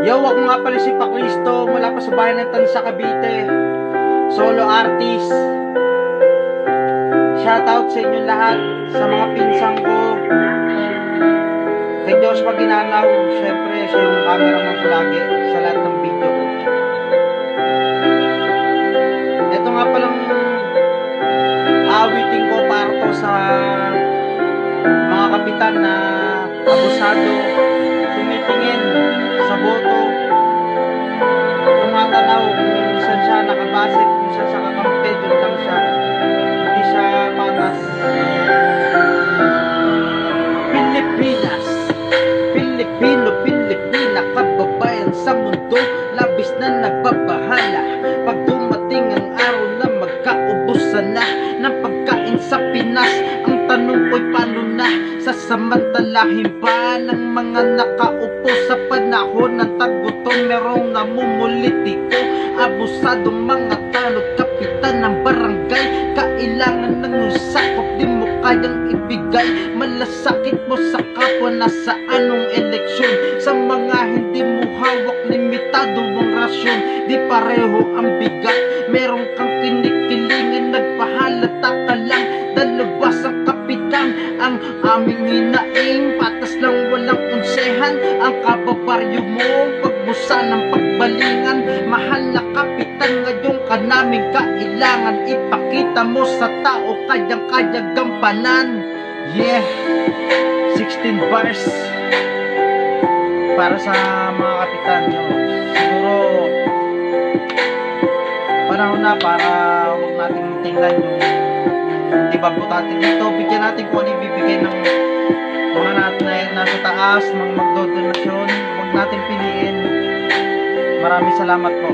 Yo, ako nga pala si Pakristo mula pa sa bayan ng Tansa, Cavite. Solo artist. Shoutout sa inyo lahat, sa mga pinsang ko. Kay Diyos Maginanaw, syempre siya yung cameraman ko lagi sa lahat ng video ko. Ito nga palang awiting ko para to sa mga kapitan na abusado, tumitingin sa boto, mundo, labis na nagbabahala. Pag dumating ang araw na magkaubusan na ng pagkain sa Pinas, ang tanong ko'y paano na? Sasamantalahin ba ng mga nakaupo sa panahon ng tagutom merong namumulitiko abusadong mga tanod kapitan ng barangay kailangan ng sakop di mo kayang ibigay. Malasakit mo sa kapwa na sa anong eleksyon di pareho ang bigat. Meron kang kinikilingan nagpahalata ka lang. Dalabas ang kapitan ang aming hinaing. Patas lang walang unsehan ang kababaryo mo. Pagbusa ng pagbalingan. Mahal na kapitan ngayon ka namin kailangan. Ipakita mo sa tao kayang kaya gampanan. Yeah. 16 bars. Para sa mga panahon na para huwag natin tingnan yung di ba butante dito. Bigyan natin kung ano ibibigay ng mga natin na nasa taas mga magdodonasyon. Huwag natin piliin. Maraming salamat po